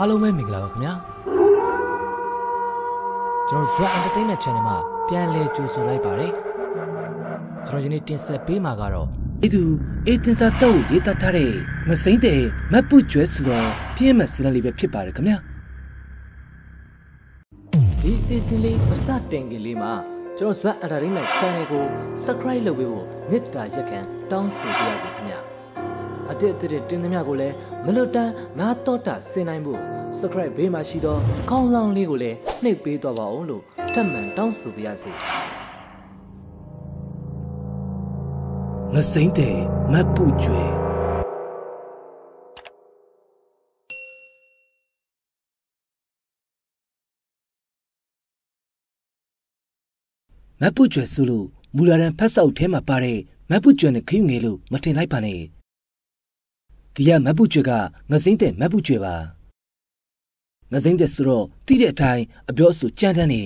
အားလုံးပဲမင်္ဂလာပါခင်ဗျာကျွန်တော် Zwa Entertainment Channel မှာပြန်လည်ကြိုဆိုလိုက်ပါတယ်ကျွန်တော်ဒီနေ့တင်ဆက်ပေးမှာကတော့ဤသူအေးတင်စာတော့ရေးသားထားတဲ့ငစိမ့်တဲ့မတ်ပုကျွဲဆိုတော့ပြည့်မဲ့စရလေးပဲဖြစ်ပါတယ်ခင်ဗျာဒီအစီအစဉ်လေးမစတင်ခင်လေးမှာကျွန်တော် Zwa Entertainment Channel ကို Subscribe လုပ်ပေးဖို့မေတ္တာရက်ခံတောင်းဆိုပါရစေခင်ဗျာ အတစ်အတစ်တင်သမျှကိုလည်းမလွတ်တမ်းနားတော့တာဆင်နိုင်ဖို့ Subscribe ဘေးမှာရှိတော့ခေါင်းလောင်းလေးကိုလည်းနှိပ်ပေးတော့ပါအောင်လို့ထပ်မံတောင်းဆိုပါရစေငစိမ့်တဲ့မတ်ပုကျွဲမတ်ပုကျွဲဆိုလို့မူလာရန်ဖတ်ဆောက်ထဲမှာပါတဲ့မတ်ပုကျွဲနဲ့ခရုငယ်လို့မတင်လိုက်ပါနဲ့ ဒီကမတ်ပုကျွဲကငစိမ့်တဲ့မတ်ပုကျွဲပါငစိမ့်တဲ့ဆိုတော့တိတဲ့အတိုင်းအပြောအဆိုကြမ်းတမ်းနေ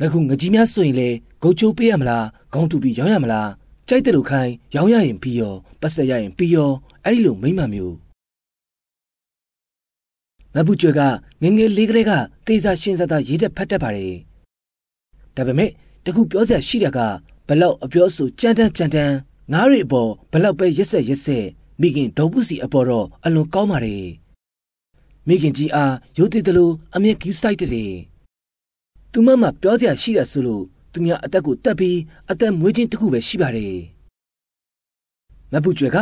ငခုငကြီးများဆိုရင်လေဂုတ်ချိုးပေးရမလားခေါင်းတူပြီးရောင်းရမလားကြိုက်တယ်လို့ခိုင်းရောင်းရရင်ပြီးရောပတ်ဆက်ရရင်ပြီးရောအဲ့ဒီလိုမိမ့်မှမျိုးမပူကျွဲကငယ်ငယ်လေးကလေးကတေးစာရှင်းစသာရေးတဲ့ဖတ်တတ်ပါတယ်ဒါပေမဲ့တခုပြောစရာရှိတာကဘလောက်အပြောဆိုကြမ်းတမ်းကြမ်းတမ်းငားရီအပေါ်ဘလောက်ပဲရက်ဆက်ရက်ဆက် မိခင်ဒေါ်ပုစီအပေါ်တော့အလွန်ကောင်းပါတယ်မိခင်ကြီးအားရိုးသေးတယ်လို့အမျက်ကူးဆိုင်တဲ့သူမမပြောစရာရှိတာဆိုလို့သူများအသက်ကိုတက်ပြီးအသက်မွေးခြင်းတစ်ခုပဲရှိပါတယ်မပူကျွဲက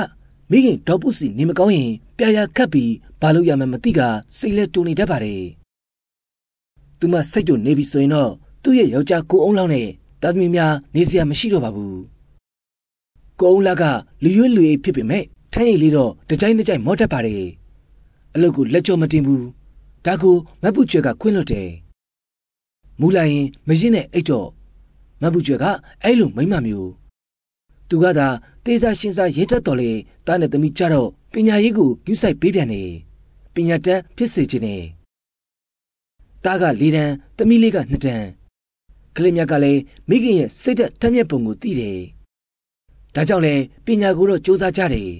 မိခင်ဒေါ်ပုစီနေမကောင်းရင်ပြာရခတ်ပြီးဘာလို့ရမှန်းမသိကစိတ်လဲတူနေတတ်ပါတယ်သူမစိတ်တို့နေပြီဆိုရင်တော့သူ့ရဲ့ယောက်ျားကိုအောင်လောင်းနဲ့တာသမီများနေစရာမရှိတော့ပါဘူးကိုအောင်လာကလူရွေးလူအိပ်ဖြစ်ပေမဲ့ ထိုင်းရည်လေးတော့တကြိုင်တကြိုင်မော့တတ်ပါတယ်အလုပ်ကိုလက်ကြောမတင်ဘူးဒါကိုမပူကျွဲကခွင့်လွတ်တယ်မူလာရင်မရင်နဲ့အိတ်တော့မပူကျွဲကအဲ့လိုမိမမျိုးသူကသာတေးစားရှင်းစားရေးတတ်တော်လေတားနဲ့သမီးကြတော့ပညာရေးကိုယူဆိုင်ပေးပြန်နေပညာတတ်ဖြစ်စေခြင်းနဲ့တားက၄တန်းသမီးလေးက၂တန်းကလေးမြတ်ကလည်းမိခင်ရဲ့စိတ်သက်ထက်မြက်ပုံကိုသိတယ်ဒါကြောင့်လေပညာကိုတော့စူးစမ်းကြတယ်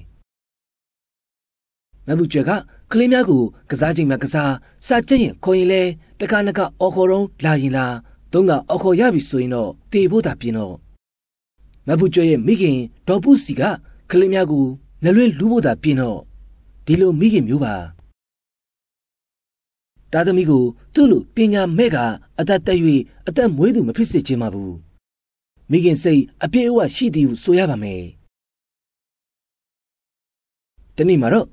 မဘူးကျွဲကကလေးများကိုကစားချိန်မှာကစားစာချက်ရင်ခေါ်ရင်လဲတခါနကအော်ခေါ်တော့လာရင်လားသုံးကအော်ခေါ်ရပြီဆိုရင်တော့တေဖို့တာပြင်းတော့မဘူးကျွဲရဲ့မိခင်ဒေါ်ပုစီကကလေးများကိုနလွဲလူဖို့တာပြင်းတော့ဒီလိုမိခင်မျိုးပါတာသမီကိုသူ့လိုပညာမဲ့ကအသက်တက်၍အသက်မွေးသူမဖြစ်စေချင်ပါဘူးမိခင်စိတ်အပြည့်အဝရှိသည်ဟုဆိုရပါမယ်တနေ့မှာတော့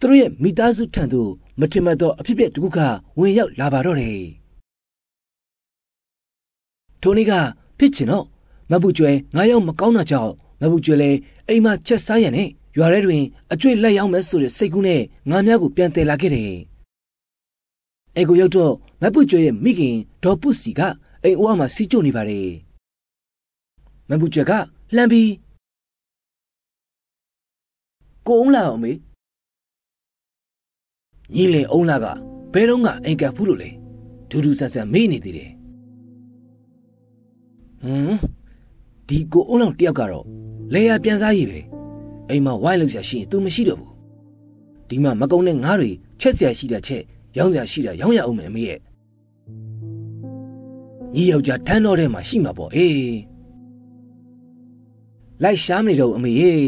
သူတို့ရဲ့မိသားစုထံသို့မထင်မှတ်သောအဖြစ်အပျက်တစ်ခုကဝင်ရောက်လာပါတော့တယ်ထိုနေ့ကဖြစ်ချင်တော့မပူကျွဲငါးယောက်မကောင်းတာကြောင့်မပူကျွဲလည်းအိမ်မှာချက်စားရနဲ့ရွာထဲတွင်အကျွေးလက်ရောက်မဲ့ဆိုတဲ့စိတ်ကူးနဲ့ငါးများကိုပြန်တယ်လာခဲ့တယ်အဲကိုရောက်တော့မပူကျွဲရဲ့မိခင်ဒေါ်ပုစီကအိမ်အိုးအမှာစီးကျုံနေပါတယ်မပူကျွဲကလှမ်းပြီးကိုအောင်လာအောင်မေ ညီလေအောင်လာကဘယ်တော့ကအိမ်ကပ်ဘူးလို့လဲဒူးဒူးဆန်ဆန်မေးနေသေးတယ်ဟမ်ဒီကိုအောင်လောင်တယောက်ကတော့လေယာပြန်စားရည်ပဲအိမ်မှာဝိုင်းလို့ရှာရှိရင် तू မရှိတော့ဘူးဒီမှာမကုံတဲ့ငါးတွေချက်စရာရှိတာချက်ရောင်းစရာရှိတာရောင်းရအောင်မယ်အမေရဲ့ညီယောက်ျားထန်းတော်ထဲမှာရှိမှာပေါ့အေးလိုက်ရှားမနေတော့အမေရဲ့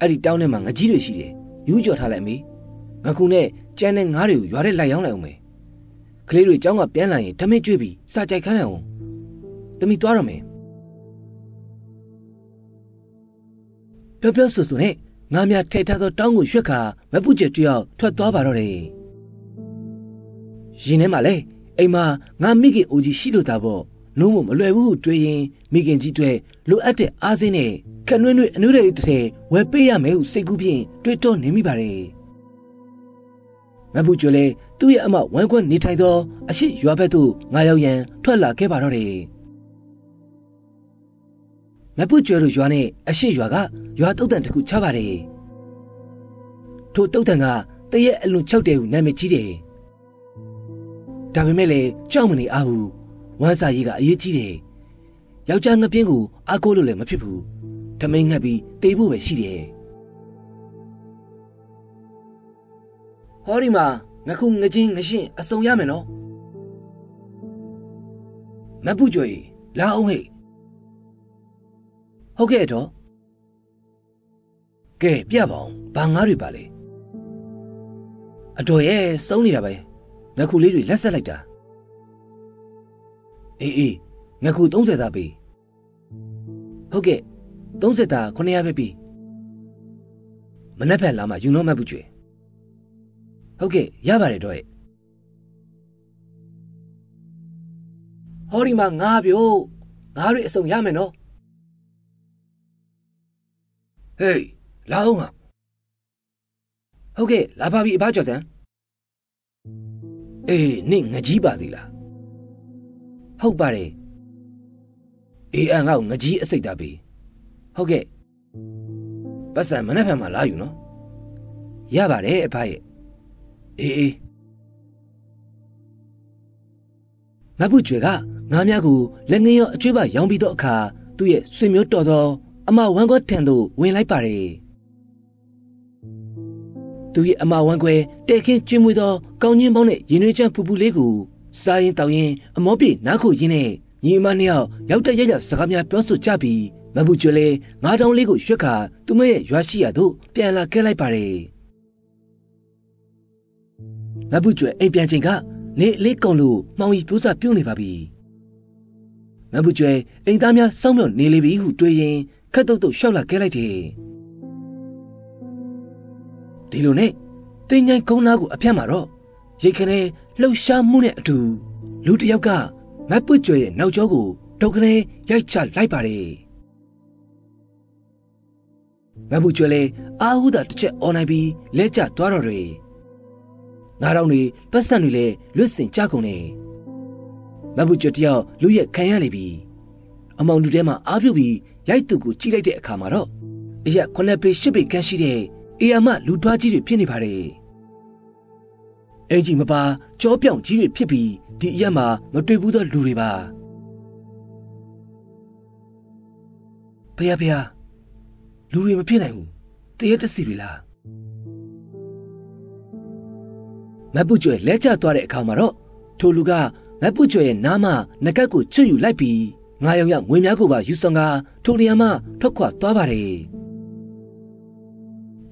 အဲ့ဒီတောင်းထဲမှာငကြီးတွေရှိတယ်ယူကြော်ထားလိုက်အမေငခုနဲ့ ကြမ်းတဲ့ငါးတွေကိုရွာထဲလိုက်ရောင်းလိုက်အောင်မယ်ကလေးတွေအကြောင်းကပြန်လာရင်ဓမိတ်ကျွေးပြီးစာကြိုက်ခန်းလိုက်အောင်တမိသွားတော့မယ်ပြောပြောဆိုဆိုနဲ့ငါများထဲထားသောတောင်းကိုရွက်ခါမပုကျတယောက်ထွက်သွားပါတော့တယ်ရင်ထဲမှာလဲအိမ်မှာငါမိခင်အိုကြီးရှိလို့သာပေါ့နို့မမလွယ်ဘူးတွေးရင်မိခင်ကြီးတွေလိုအပ်တဲ့အားစင်းနဲ့ခက်နှွဲ့နှွဲ့အနှွဲ့တွေတစ်ထည်ဝယ်ပေးရမယ်ဟုစိတ်ကူးဖြင့်တွေးတောနေမိပါတယ် မဘူးကျွဲလဲသူ့ရဲ့အမဝမ်းခွန်းနေထိုင်သောအရှိရွာဘက်သို့ငါရောက်ရန်ထွက်လာခဲ့ပါတော့တယ်မပုကျွဲတို့ရွာနဲ့အရှိရွာကရွာတုတ်တန်တစ်ခုချပါတယ်ထိုတုတ်တန်ကတရက်အလွန်၆တဲဟုနာမည်ကြီးတယ်ဒါပေမဲ့လည်းကြောက်မနေအားဘူးဝမ်းစာရေးကအရေးကြီးတယ်ယောက်ျားငပြင်းကိုအားကိုးလို့လည်းမဖြစ်ဘူးထမင်းငတ်ပြီးတေးဖို့ပဲရှိတယ် ဟောဒီမှာငခုငချင်းငရှင်းအစုံရမယ်နော်မပူကြွေလာအောင်ဟဲ့ဟုတ်ကဲ့တော့ကဲပြပါအောင်ဘာငါးတွေပါလဲအတော်ရဲ့စုံနေတာပဲငခုလေးတွေလက်ဆက်လိုက်တာအေးအေးငခု30သားပေးဟုတ်ကဲ့30သား900ပဲပြီမနှက်ဖက်လာမှယူတော့မပူကြွေ ဟုတ်ကဲ့ရပါတယ်တော့ရဲ့ဟောဒီမှာငါးပြို့ငါးတွေအစုံရမယ်နော်ဟေးလာအောင်ဟာဟုတ်ကဲ့လာပါပြီအဘကျော်စံအေးနင့်ငကြီးပါသေးလားဟုတ်ပါတယ်အေးအန်ငါ့ကိုငကြီးအစိတ်သားပြီဟုတ်ကဲ့ပတ်စံမနှက်ဖက်မှာလာอยู่နော်ရပါတယ်အဖရဲ့ အေးအေးမပုကျွေကငါးများကိုလက်ငင်းရောအကျွေးပါရောင်းပြီးတော့အခါသူ့ရဲ့ဆွေမျိုးတော်သောအမဝမ်းကွက်ထံသို့ဝင်လိုက်ပါတယ်သူရဲ့အမဝမ်းကွယ်တဲ့ခင်းကျွေးမွေးသောကောင်းချင်းပေါင်းနဲ့ရင်နွေးချမ်းပူပူလေးကိုစားရင်တောင်းရင်အမောပြေနားခုရင်းနဲ့ညီမနှစ်ယောက်ရောက်တဲ့ရရစကားများပြောဆိုကြပြီးမဘူးကျွဲလဲငါးတောင်းလေးကိုရွှက်ခါသူမရဲ့ရွာရှိရသို့ပြန်လာခဲ့လိုက်ပါတယ် မဘူးကျွဲအိမ်ပြန်ချိန်ကနေအလေးကုံလို့မှောင်ရီပြိုးစားပြုံးနေပါပြီမဘူးကျွဲအိမ်သားများစောင်းမြော်နေလေပြီဟုတွေးရင်ခက်တုတ်တုတ်ရှောက်လာခဲ့လိုက်တယ်ဒီလိုနဲ့တင်းញိုင်းကုန်းသားကိုအဖြတ်မှာတော့ရိတ်ခနဲလှုပ်ရှားမှုနဲ့အတူလူတစ်ယောက်ကမပွတ်ကျွဲရဲ့နောက်ကျောကိုဒုတ်ခနဲရိုက်ချလိုက်ပါတယ်မဘူးကျွဲလေအာဟုသာတစ်ချက်អော်နိုင်ပြီးလဲကျသွားတော့တယ် ငါတော့နေပတ်စံတွေလည်းလွတ်စင်ကြကုန်နေမဘူးကျွတ်တယောက်လူရဲ့ခံရလေပြီအမောင်လူထဲမှာအားပြုတ်ပြီးရိုက်သူကိုကြည့်လိုက်တဲ့အခါမှာတော့အရက်ခုနှစ်ပေရှစ်ပေခန့်ရှိတဲ့အေယာမလူတွားကြီးတွေဖြစ်နေပါတယ်အင်ကြီးမပါကြောပြောင်ကြီးတွေဖြစ်ပြီးဒီအရက်မှာမတွေ့ဘူးသောလူတွေပါဖះဖះလူတွေမဖြစ်နိုင်ဘူးတရက်တစီတွေလား မပုကျွဲလဲကျသွားတဲ့အခါမှာတော့ထိုလူကမပုကျွဲရဲ့နားမနကတ်ကိုချွတ်ယူလိုက်ပြီးငါးယောက်ယောက်ငွေများကိုပါယူဆောင်ကထိုနေရာမှာထွက်ခွာသွားပါတယ်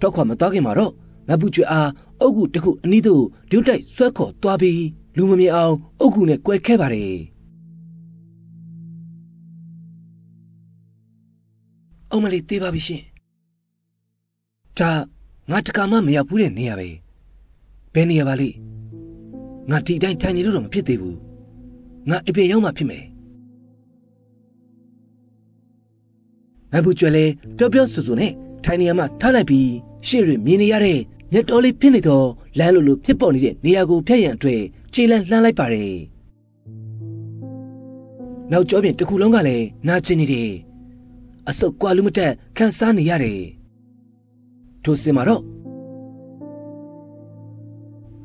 ထွက်ခွာမသွားခင်မှာတော့မပုကျွဲအားအုတ်ကူတစ်ခုအနီးသို့ဒုတိုက်ဆွဲခေါ်သွားပြီးလူမမြင်အောင်အုတ်ကူနဲ့ကွဲခဲ့ပါတယ်အုံမလေးသေးပါပြီရှင်ဒါငါတကာမှမရောက်ဘူးတဲ့နေရာပဲ ဘယ်နေရာပါလိငါဒီတိုင်းထိုင်နေလို့တော့မဖြစ်သေးဘူးငါအပြင်ရောက်မှဖြစ်မယ်ငါဘူးကျွဲလဲပျော့ပျော့ဆူဆူနဲ့ထိုင်နေရာမှာထားလိုက်ပြီးရှေ့ရမြင်နေရတဲ့မြတ်တော်လေးဖြစ်နေတော့လမ်းလိုလိုဖြစ်ပေါ်နေတဲ့နေရာကိုဖျက်ရန်အတွက်ခြေလန့်လှမ်းလိုက်ပါတယ်နောက်ကျောပြင်တစ်ခုလုံးကလည်းနာကျင်နေတယ်အဆုတ်ကွာလူမတက်ခန်းစားနေရတယ်ထိုစင်မှာတော့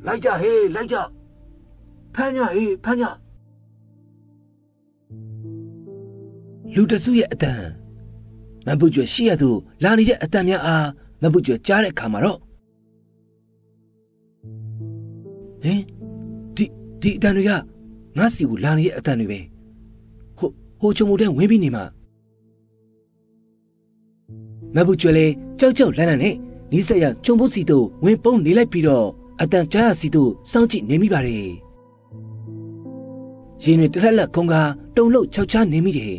လိုက်ကြဟေးလိုက်ကြဖမ်းကြဟေးဖမ်းကြလူတစုရဲ့အတန်မပုကျွရှိရသူလာနေတဲ့အတန်များအားမပုကျွကြားတဲ့အခါမှာတော့ဟင်ဒီဒီအတန်တွေကငါစီကိုလာနေတဲ့အတန်တွေပဲဟိုဟိုချုံမိုတဲ့ဝင်းပြီးနေမှာမပုကျွလေကြောက်ကြောက်လန့်လန့်နဲ့နီးစက်ရချုံဖို့စီတို့ဝင်ပုံးနေလိုက်ပြီးတော့ အတန်ကြားရစီတို့စောင့်ကြည့်နေမိပါတယ်ရင်တွေတလက်လက်ခုံကတုံလို့ခြောက်ချနေမိတယ်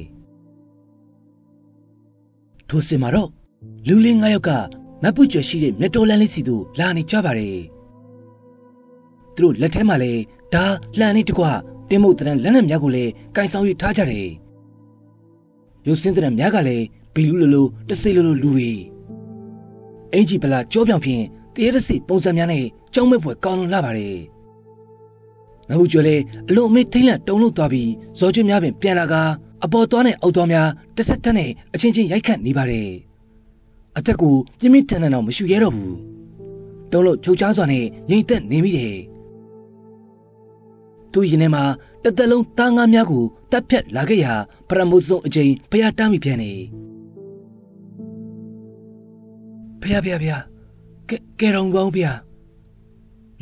ထိုစင်မှာတော့လူလေးငါးယောက်ကမပုကျွရှိတဲ့မြတ်တော်လန်းလေးစီတို့လာနေကြပါတယ်သူတို့လက်ထဲမှာလည်းဒါလှန်နေတကွတင်းမုတ်တရံလက်နက်များကိုလည်းကင်ဆောင်ယူထားကြတယ်ရုပ်စင်းတရံများကလည်းဘီလူလိုလိုတစိလိုလိုလူတွေအင်ဂျီပလာကြောပြောင်ဖြင့်တရေတစီပုံစံများနဲ့ ကြောင်းမဲ့ဖွယ်ကောင်းလွန်လာပါတယ်မဟုတ်ကျွဲလေအလုံးအမေးထိမ့်လန့်တုံလို့သွားပြီးဇော်ကျွများပင်ပြန်လာကအပေါ်သွားနဲ့အောက်သွားများတစ်ဆက်တက်နဲ့အချင်းချင်းရိုက်ခတ်နေပါတယ်အသက်ကိုပြင်းပြင်းထန်ထန်တော့မရှူရဲတော့ဘူးတုံးလို့ချုပ်ချားစွာနဲ့ငြိမ်သက်နေမိတယ်သူရင်ထဲမှာတသက်လုံးသားငါးများကိုတပ်ဖြတ်လာခဲ့ရာပရမုစုံအချိန်ဖျားတမ်းမိပြန်နေဖျားဖျားဖျားကဲကဲတော်ပေါင်းဖျား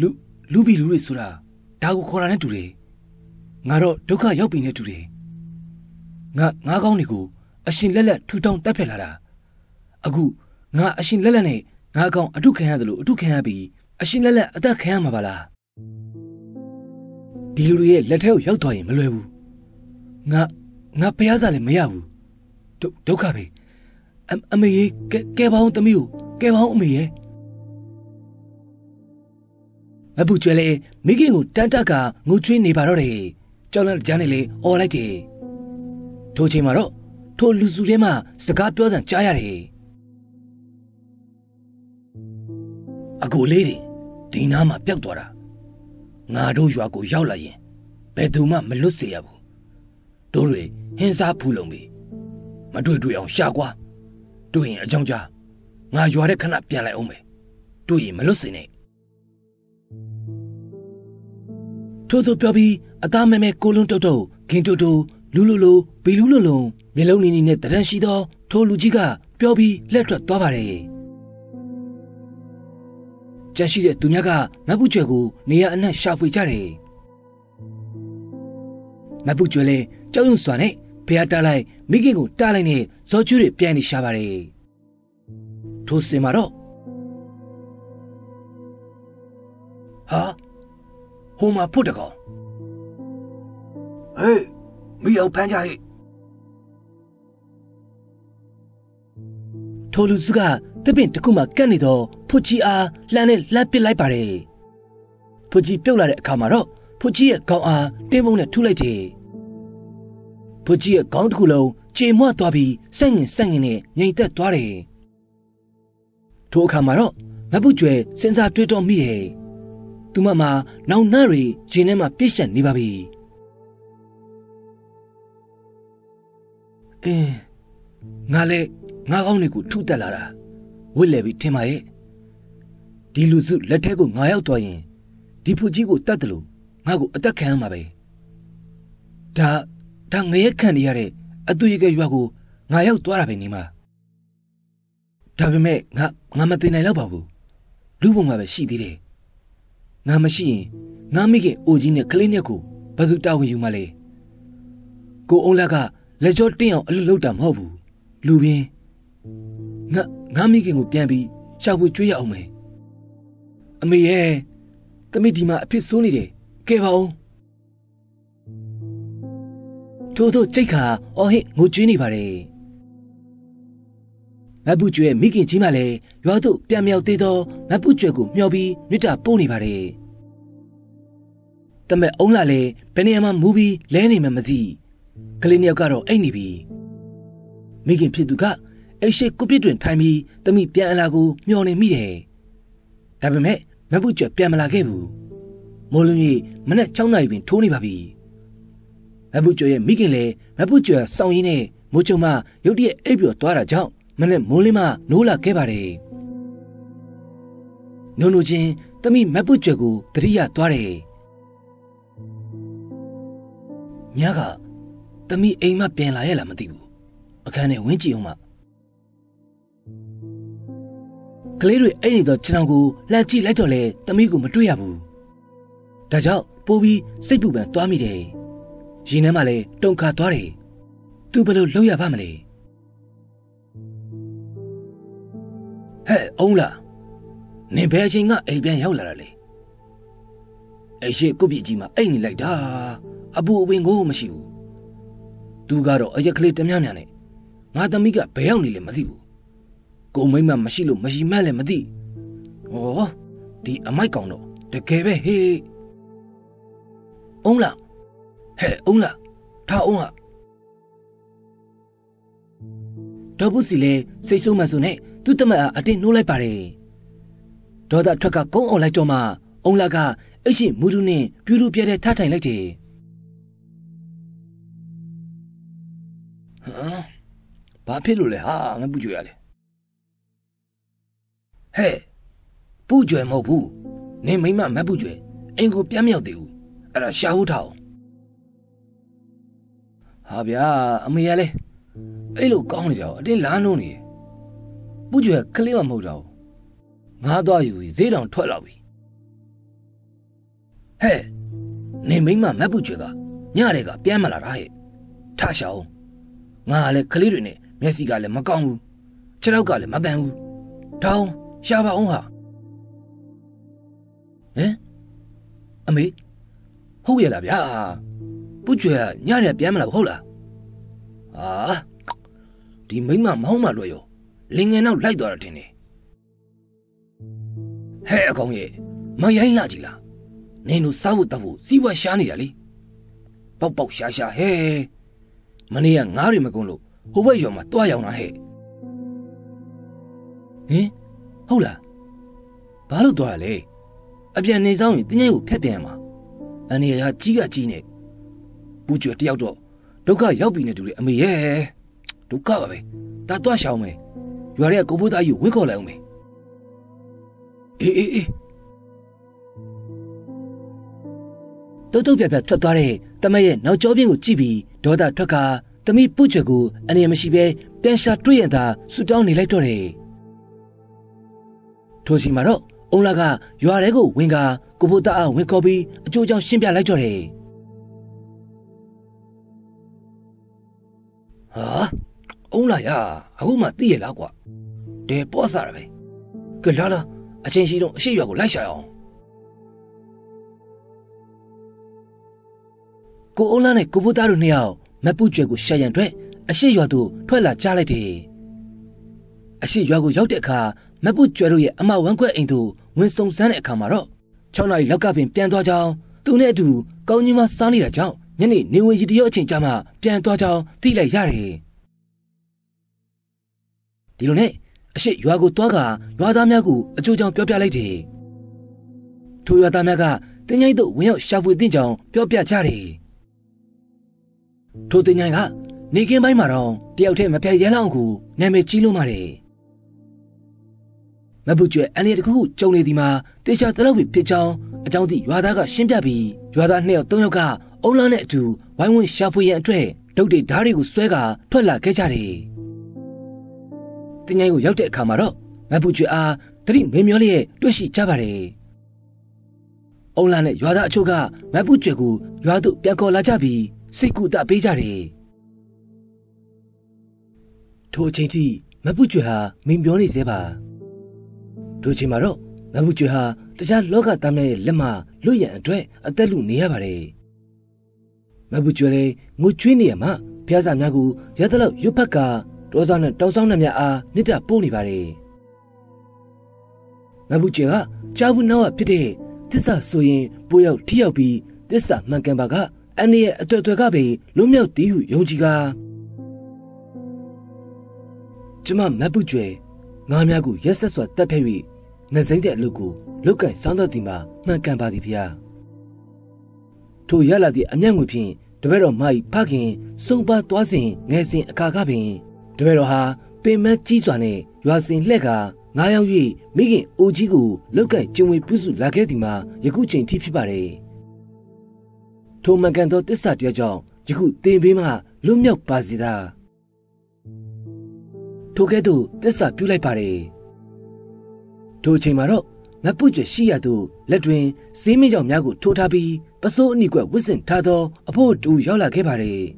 လူလူပြီလူတွေဆိုတာဒါကိုခေါ်တာနဲ့တူတယ်ငါတော့ဒုက္ခရောက်ပြီနဲ့တူတယ်ငါငါကောင်းတွေကိုအရှင်လက်လက်ထူထောင်တက်ဖက်လာတာအခုငါအရှင်လက်လက်နဲ့ငါကောင်းအထုခံရတယ်လို့အထုခံရပြီးအရှင်လက်လက်အသက်ခံရမှာပါလားဒီလူတွေရဲ့လက်ထဲကိုရောက်သွားရင်မလွယ်ဘူးငါငါဖျားစားလည်းမရဘူးဒုက္ခပဲအအမေရေကဲကဲပါအောင်သမီးကိုကဲပါအောင်အမေရေ မပူကျွဲလေမိခင်ကိုတန်တက်ကငိုချွေးနေပါတော့တယ်ကြောက်လန့်ကြားနေလေអော်လိုက်တယ်ထိုချိန်မှာတော့ထိုလူစုထဲမှာစကားပြောစံကြားရတယ်အကိုလေးတွေဒီနားမှာပျောက်သွားတာငါတို့ရွာကိုရောက်လာရင်ဘယ်သူမှမလွတ်စေရဘူးတို့တွေဟင်းစားဖူးလုံးပြီမတွေ့တွေ့အောင်ရှာကွာတွေ့ရင်အကြောင်းကြားငါရွာတဲ့ခဏပြန်လိုက်အောင်မယ်တွေ့ရင်မလွတ်စေနဲ့ ထို့သူပြောပြီးအသားမဲမဲကိုလုံးတုတ်တုတ်ဂင်တုတ်တုတ်လူလူလူဘီလူလူလူမျက်လုံးနီနီနဲ့တရန်ရှိသောထိုလူကြီးကပြောပြီးလက်ထွက်သွားပါတယ်ကြက်ရှိတဲ့သူများကမတ်ပူကျွဲကိုနေရအနှံ့ရှာဖွေကြတယ်မတ်ပူကျွဲလည်းကြောက်ရွံ့စွာနဲ့ဖះတားလိုက်မိခင်ကိုတားလိုက်နဲ့ဇော်ကျူးတွေပြန်နေရှာပါတယ်ထိုစင်မှာတော့ဟာ ဟိုမှာဖုတ်တကောင်ဟေးမိအောင်ဖမ်းကြဟဲ့ထိုလူစုကတပင်တခုမှကတ်နေတော့ဖုတ်ကြီးအားလှမ်းနဲ့လှမ်းပစ်လိုက်ပါတယ်ဖုတ်ကြီးပြုတ်လာတဲ့အခါမှာတော့ဖုတ်ကြီးရဲ့ခေါင်းအားတင်းပုံးနဲ့ထုလိုက်တယ်ဖုတ်ကြီးရဲ့ခေါင်းတစ်ခုလုံးကြေမွသွားပြီးဆက်ငင်ဆက်ငင်နဲ့ငြိမ်သက်သွားတယ်ထိုအခါမှာတော့မပုကျွဲစဉ်းစားတွေးတောမိတယ် သူမမနောင်နှတွေဂျင်းထဲမှာပြည့်ရှက်နေပါပြီအင်းငါလည်းငါကောင်းတွေကိုထုတက်လာတာဝစ်လဲပြီးထင်ပါရဲ့ဒီလူစုလက်ထက်ကိုငါရောက်သွားရင်ဒီဖူကြီးကိုတတ်တယ်လို့ငါ့ကိုအသက်ခံရမှာပဲဒါဒါငရဲခံနေရတဲ့အတူရကရွာကိုငါရောက်သွားတာပဲနေမှာဒါပေမဲ့ငါငါမသိနိုင်တော့ပါဘူးလူပုံမှာပဲရှိသေးတယ် ငါမရှိရင်ငါမိခင်အိုကြီးနဲ့ကလေးနဲ့ကိုဘယ်သူတာဝန်ယူမှလဲကိုအုံးလက်ကလက်ကြောတင်းအောင်အလုပ်လုပ်တာမဟုတ်ဘူးလူပင်ငါငါမိခင်ကိုပြန်ပြီးရှာဖွေကြွေးရအောင်မယ်အမေရဲ့တမိဒီမှာအဖြစ်ဆိုးနေတယ်ကဲပါဦးထို့သောကြိတ်ခါအော်ဟစ်ငိုကြွေးနေပါတယ် မပူကျွဲမိခင်ကြီးမှလည်းရွာသို့ပြန်မြောက်သေးသောမပူကျွဲကိုမျှော်ပြီးမြစ်တာပို့နေပါတယ်တမက်အုံးလာလေဘယ်နေရာမှာမူပြီးလဲနေမှမသိကလေးနှစ်ယောက်ကတော့အိတ်နေပြီမိခင်ဖြစ်သူကအိတ်ရှိကုပစ်တွင်ထိုင်ပြီးတမိပြန်အလာကိုမျောနေမိတယ်ဒါပေမဲ့မပူကျွဲပြန်မလာခဲ့ဘူးမိုးလုံးကြီးမနက်6နာရီပင်ထိုးနေပါပြီမပူကျွဲရဲ့မိခင်လည်းမပူကျွဲစောင်းရင်းနဲ့မိုးချုံမရုတ်တရက်အိပ်ပျော်သွားတာကြောင့် မနဲ့မိုးလင်းမနိုးလာခဲ့ပါတယ်။နုံနုချင်းတမိမပုတ်ကျွဲကိုတရိယာသွားတယ်။ညကတမိအိမ်မပြန်လာရလားမသိဘူး။အခန်းထဲဝင်းကြည့်အောင်မှကလေးတွေအဲ့နေတော့ခြံကိုလှမ်းကြည့်လိုက်တော့လေတမိကိုမတွေ့ရဘူး။ဒါကြောင့်ပိုးပြီးစိတ်ပူပန်သွားမိတယ်။ရင်ထဲမှာလည်းတုန်ခါသွားတယ်။သူဘယ်လိုလုပ်ရပါမလဲ။ ဟဲ့အုံးလားနင်ဘယ်အချိန်ကအိမ်ပြန်ရောက်လာတာလဲအဲ့ရှိကုတ်ပြကြီးမှာအိမ်နေလိုက်တာအပူအပင်ကိုမရှိဘူးသူကတော့အရက်ကလေးတမြမြနဲ့ငါသမီးကဘယ်ရောက်နေလဲမသိဘူးကိုမိမမရှိလို့မရှိမှန်းလည်းမသိဟောဒီအမိုက်ကောင်တော့တကယ်ပဲဟေးအုံးလားဟဲ့အုံးလားထားအုံးဟာဒေါ်ပုစီလေစိတ်ဆိုးမှဆိုနဲ့ သူ့တမတ်အားအတင်းနှိုးလိုက်ပါတယ်ဒေါသထွက်ကကုန်းအောင်လိုက်တော့မှအုံလာကအရှိမူဒူနဲ့ပြူတူပြဲတဲ့ထထိုင်လိုက်တယ်ဟမ်ဘာဖြစ်လို့လဲဟာငါပူကြွရလဲဟဲ့ပူကြွယ်မဟုတ်ဘူးနင်မိမမပူကြွယ်အင်ကိုပြန်မြောက်သေးဘူးအဲ့ဒါရှာဟုတ်ထောင်ဟာဗျာအမေရလဲအဲ့လိုကောင်းနေကြတော့အတင်းလားနှုံးနေတယ် ပူကျွဲကလေးမမဟုတ်တော့ငါးသွားယူဈေးတောင်ထွက်လာပြီဟမ်ဘာဖြစ်လို့လဲဟာငါပူကျွယ်လေအိမ်ဟဲ့နေမိမမက်ပူကျွေကညတဲ့ကပြန်မလာတာဟဲ့ထရှောင်းငါကလည်းကလေးတွေနဲ့မျက်စိကလည်းမကောင်းဘူးခြေထောက်ကလည်းမပန်းဘူးတောင်းရှာပါအောင်ဟာဟမ်အမေဟုတ်ရဲ့လားဗျာပူကျွေကညတဲ့ပြန်မလာဘူးဟုတ်လားအာဒီမိမမဟုတ်မှလွယ်ရော လင်ငယ်နောက်လိုက်သွားတာထင်တယ်ဟဲ့အကောင်ရဲ့မရိုင်းလာကြည်လားနင်တို့စားဖို့တောက်ဖို့စီးပွားရှားနေတာလေပေါက်ပေါက်ရှားရှားဟဲ့မနေ့ကငားတွေမကုန်လို့ဟိုဘက်ရွာမှာတွားရောက်တာဟဲ့ဟင်ဟုတ်လားဘာလို့တွားရလဲအပြန်နေဆောင်ရင်တင်းငယ်ကိုဖက်ပြန်မှာအနေရာကြီးကကြီးနေပူကျွတယောက်တော့ဒုက္ခရောက်ပြီနေတူလေအမေရဲ့ဒုက္ခပါပဲဒါတွားရှောင်းမယ် ရွာရဲကိုဘိုးသားကြီးဝင်းခေါ်လိုက်အောင်မယ်အေးအေးအေးတုတ်တုတ်ပြပြထွက်သွားတဲ့တမက်ရဲ့နောက်ကျောပြင်းကိုကြည့်ပြီးဒေါသထွက်ကတမိပုကျွယ်ကိုအနေမရှိပဲပြန်ရှာတွေ့ရတာဆူတောင်းနေလိုက်တော့တယ်ထိုချိန်မှာတော့အုံလာကရွာထဲကိုဝင်ကကိုဘိုးသားအဝင်ခေါ်ပြီးအကျိုးကြောင့်ရှင်းပြလိုက်တော့တယ်ဟာ အုံလာရအခုမှသိရလားကွာတဲပေါ့စားရပဲကလာလာအချင်းရှိတော့အရှိရွာကိုလိုက်ရှာအောင်ကိုအုံးလာနဲ့ကိုဘိုးသားတို့နှစ်ယောက်မပူကျွဲကိုရှာရန်အတွက်အရှိရွာသို့ထွက်လာကြလိုက်တယ်အရှိရွာကိုရောက်တဲ့အခါမပူကျွဲတို့ရဲ့အမဝမ်းခွက်အိမ်သို့ဝင်စုံစမ်းတဲ့အခါမှာတော့6နာရီလောက်ကပင်ပြန်သွားကြောင်းသူနဲ့အတူကောင်းကြီးမစားနေတာကြောင့်ညနေနေဝင်ရီတရောအချိန်ကြာမှပြန်သွားကြောင်းသိလိုက်ရတယ် ဒီလိုနဲ့အရှိရွာကိုတွားကရွာသားများကိုအကျိုးကြောင့်ပြောပြလိုက်တယ်။ထိုရွာသားများကတင်းငိုင်းတို့ဝင်ရောက်ရှာဖွေတင်ကြောင်ပြောပြကြတယ်။ထိုတင်းငိုင်းကနေကင်းပိုင်းမှာတော့တယောက်တည်းမပြတ်ရဲလောက်ကိုနာမည်ကြီးလို့ပါတယ်။မပူကျွဲအန်ရတခုခုကြုံနေဒီမှာတေချာတလောက်ပြီဖြစ်ကြောင်းအကြောင်းသိရွာသားကရှင်းပြပြီးရွာသားနှစ်ယောက်သုံးယောက်ကအုံလားနဲ့အတူဝိုင်းဝန်းရှာဖွေရန်အတွက်ဒုတ်တွေဓားတွေကိုဆွဲကထွက်လာခဲ့ကြတယ်။ တင်းငိုင်းကိုရောက်တဲ့အခါမှာတော့မပူကျွေအားတတိမင်းမျောလျက်တွေ့ရှိကြပါတယ်။အုံလာနဲ့ရွာသားအချို့ကမပူကျွေကိုရွာသို့ပြန်ခေါ်လာကြပြီးစိတ်ကူတပေးကြတယ်။ထိုအချိန်ထိမပူကျွေဟာမင်းပြောနေသေးပါ။ထိုအချိန်မှာတော့မပူကျွေဟာတခြားလောကသားများရဲ့လက်မှလွတ်ရန်အတွက်အသက်လူနေရပါတယ်။မပူကျွေလည်းငိုချွေးနေရမှဖျားစာများကိုရသလောက်ရွတ်ဖက်က တောဆောင်နဲ့တောင်ဆောင်နဲ့များအားမြစ်တာပို့နေပါတယ်။မဘူးကျင်ကကြားဘူးနောက်ကဖြစ်တဲ့သစ္စာဆိုရင်ပိုးရောက်ထိရောက်ပြီးသစ္စာမှန်ကန်ပါကအန်ရဲ့အတွေ့အထွက်ကပင်လွမြောက်သည်ဟုယုံကြည်ကကျမမဘူးကျွဲငါများကိုရက်ဆက်စွာတက်ဖက်၍နှစိမ့်တဲ့အလုပ်ကိုလုတ်ကန်ဆောင်းတော်ဒီမှာမှန်ကန်ပါသည်ဖေ။ထိုရလာသည့်အမျက်ငွေဖြင့်တပည့်တော်မိုက်ဖခင်စုံပါသွားစဉ်ငယ်စဉ်အခါကပင် တပည့်တော်ဟာပင်မကြီးစွာနဲ့ရွာစဉ်လှက်ကငားရောက်၍မိခင်အိုကြီးကိုလောက်ကကျုံဝေပြုစုလာခဲ့သည်မှာယခုချိန်ထိဖြစ်ပါတယ်။ထိုမှန်ကန်သောတစ္ဆာတရားကြောင့်ယခုတင်ပေးမှလွတ်မြောက်ပါစေသာ။ထိုကဲ့သို့တစ္ဆာပြုလိုက်ပါတယ်။ထိုအချိန်မှာတော့မပုကျွရှိရသူလက်တွင်စေးမင်းကြောင့်များကိုထိုးထားပြီးပစိုးအနိကွက်ဝစ်စင်ထားသောအဖို့တူရောက်လာခဲ့ပါတယ်။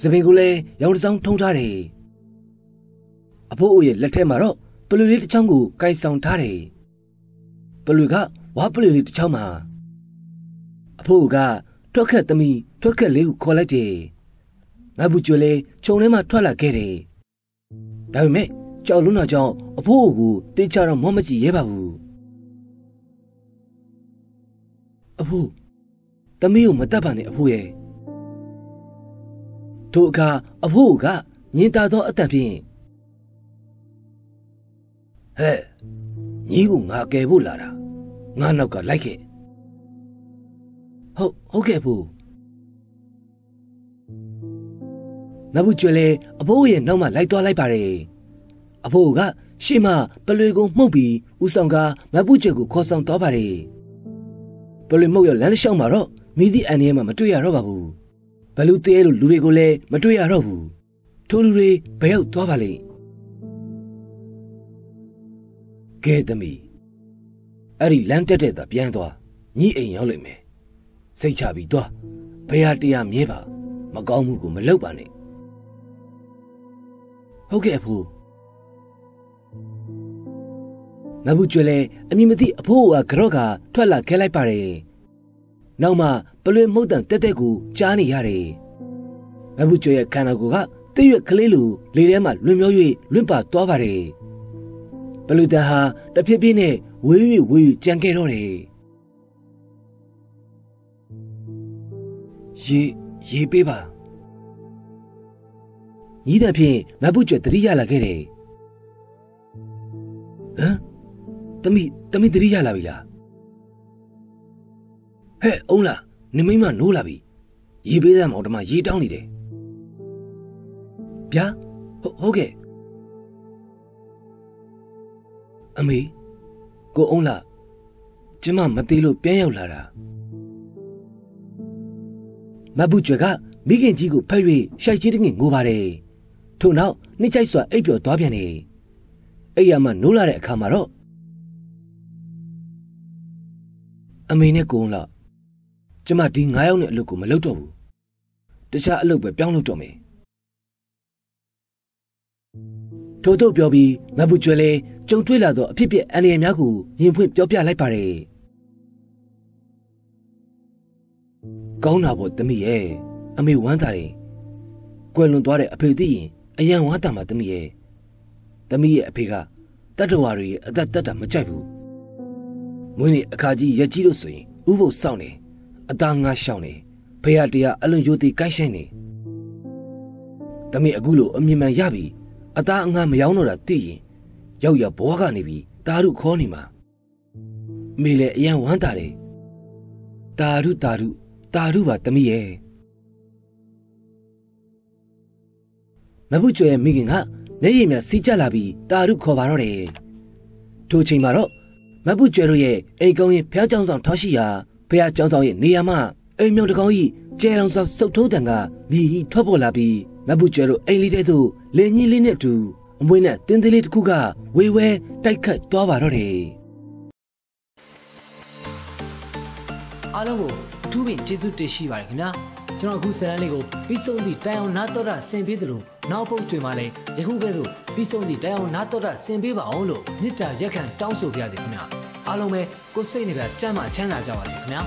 စပင်ကိုလည်းရောင်တစောင်းထုံထားတယ်။အဖိုးအိုရဲ့လက်ထဲမှာတော့ပလူလေးတစ်ချောင်းကိုကင်ဆောင်ထားတယ်။ပလူကဝါပလူလေးတစ်ချောင်းမှာအဖိုးကထွက်ခက်သမီးထွက်ခက်လေးကိုခေါ်လိုက်တယ်။ငါဘူးကျွေလေးခြုံထဲမှာထွက်လာခဲ့တယ်။ဒါပေမဲ့ကြောက်လွန်းတာကြောင့်အဖိုးအိုကိုတေးချတော့မောမကြည့်ရဲပါဘူး။အဖိုးသမီးကိုမတတ်ပါနဲ့အဖိုးရဲ့ ထိုအခါအဖိုးကညင်တာသောအတန်ဖြင့်ဟဲ့ညီကိုငါကယ်ဖို့လာတာငါနောက်ကလိုက်ခဲ့ဟုတ်ဟုတ်ကဲ့ဖို့မဘူးကျွဲလေအဖိုးရဲ့နောက်မှလိုက်သွားလိုက်ပါတယ်အဖိုးကရှေ့မှပလွေကိုမှုတ်ပြီးဦးဆောင်ကမဘူးကျွဲကိုခေါ်ဆောင်သွားပါတယ်ပလွေမှုတ်ရလမ်းလျှောက်မှာတော့မိသည့်အန်ရဲမှမတွေ့ရတော့ပါဘူး ဘလူးသေးလို့လူတွေကိုလည်းမတွေ့ရတော့ဘူးထိုလူတွေဘယ်ရောက်သွားပါလိမ့်ကဲသမီးအဲ့ဒီလမ်းတက်တဲ့သာပြန်သွားညီအိမ်ရောက်လိမ့်မယ်စိတ်ချပြီးသွားဘယ်ဟာတရားမြဲပါမကောင်းမှုကိုမလုပ်ပါနဲ့ဟုတ်ကဲ့အဖိုးငါဘူးကျွဲလဲအမြင်မသိအဖိုးကကြော့ကထွက်လာခဲလိုက်ပါတယ် နောက်မှပလွေမှုတ်တန်တက်တက်ကိုကြားနေရတယ်ငါဘူးကျွဲရဲ့ခန္ဓာကိုယ်ကတည့်ရွက်ကလေးလိုလေထဲမှာလွင်မျော၍လွင့်ပါသွားပါတယ်ပလွေတန်ဟာတဖြည်းဖြည်းနဲ့ဝေး၍ဝေး၍ကြံခဲ့တော့တယ်ရေရေပေးပါညီးတဲ့ဖြင့်မတ်ပုကျွဲတတိရလာခဲ့တယ်ဟမ်တမိတမိတတိရလာပြီလား ဟဲ့အုံးလားနမိမနိုးလာပြီရေပေးစမ်းမောင်တမရေတောင်းနေတယ်ဗျာဟုတ်ဟုတ်ကဲ့အမေကိုအုံးလားကျမမသေးလို့ပြန်ရောက်လာတာမတ်ပုကျွဲကမိခင်ကြီးကိုဖက်၍ရှိုက်ကြီးတငင်ငိုပါတယ်ထို့နောက်နှစ်ကြိုက်စွာအိပ်ပျော်သွားပြန်တယ်အဲ့ရမှနိုးလာတဲ့အခါမှာတော့အမေနဲ့ကိုုံလာ ကျမဒီ9ယောက်နဲ့အလုပ်ကိုမလုပ်တော့ဘူးတခြားအလုပ်ပဲပြောင်းလုပ်တော့မယ်ထို့တော့ပြောပြီးမဘူးကျွဲလဲကြုံတွေ့လာသောအဖြစ်ပြက်အန္တရာယ်များကိုရင်ဖွင့်ပြောပြလိုက်ပါတယ်ကောင်းတာပေါ့တမိရဲ့အမေဝမ်းသာတယ်ကွယ်လွန်သွားတဲ့အဖေသိရင်အယံဝါတာမှာတမိရဲ့တမိရဲ့အဖေကတတ္တဝါတွေရဲ့အသက်တက်တာမကြိုက်ဘူးမွေးနေ့အခါကြီးရက်ကြီးလို့ဆိုရင်ဥပုပ်စောင့်နေ အသားငါရှောင်းနေဖေရတရားအလွန်ယိုသေးကိုင်းဆိုင်နေတမိအခုလိုအမြင်မှန်ရပြီအသားအငါမယောင်းတော့တာသိရင်ရောက်ရဘွားကနေပြီးတာရုခေါ်နေမှာမေလေအယံဝမ်းတာတယ်တာရုတာရုတာရုပါတမိရဲ့မဘူးကျွဲမိခင်ကမျက်ရည်များစီးကျလာပြီးတာရုခေါ်ပါတော့တယ်ထိုချိန်မှာတော့မဘူးကျွဲတို့ရဲ့အိမ်ကုန်းရင်ဖျားကြောင်ဆောင်ထောက်ရှိရာ ဖျားကြောင်ဆောင်ရဲ့နေရာမှာအိမ်မြောင်တကောင်းကြီးကျဲလောင်ဆောင်စုပ်ထိုးတံကမြည်ထွက်ပေါ်လာပြီးမဘူးကျွဲတို့အိမ်လေးတဲသို့လင်းကြီးလေးနဲ့အတူအမွေးနဲ့တင်းသေးလေးတစ်ခုကဝေဝဲတိုက်ခတ်သွားပါတော့တယ်အားလုံးကိုအထူးပင်ကျေးဇူးတင်ရှိပါတယ်ခင်ဗျာကျွန်တော်အခုဇာတ်လမ်းလေးကိုပြီးဆုံးသည့်တိုင်အောင်နားတော်တာဆင်ပေးသလိုနောက်ပုတ်ကျွေမှာလည်းယခုကဲ့သို့ပြီးဆုံးသည့်တိုင်အောင်နားတော်တာဆင်ပေးပါအောင်လို့မေတ္တာရက်ခံတောင်းဆိုပါရစေခင်ဗျာ အားလုံးပဲကိုယ်စိတ်နှပြချမ်းသာချမ်းသာကြပါစေခင်ဗျာ